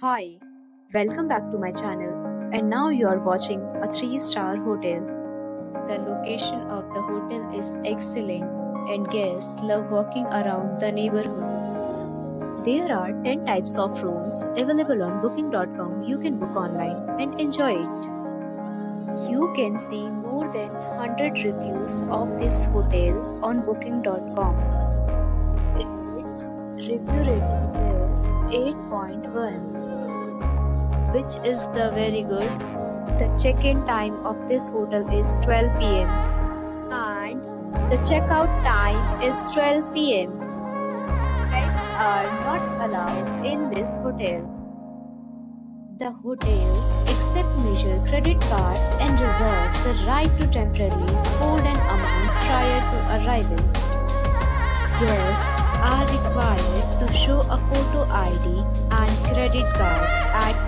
Hi, welcome back to my channel and now you are watching a 3-star hotel. The location of the hotel is excellent and guests love walking around the neighborhood. There are 10 types of rooms available on booking.com. You can book online and enjoy it. You can see more than 100 reviews of this hotel on booking.com. Its review rating is 8.1 which is the very good. The check-in time of this hotel is 12 pm and the checkout time is 12 pm. Pets are not allowed in this hotel. The hotel accepts major credit cards and reserves the right to temporarily hold an amount prior to arrival. Guests are required to show a photo ID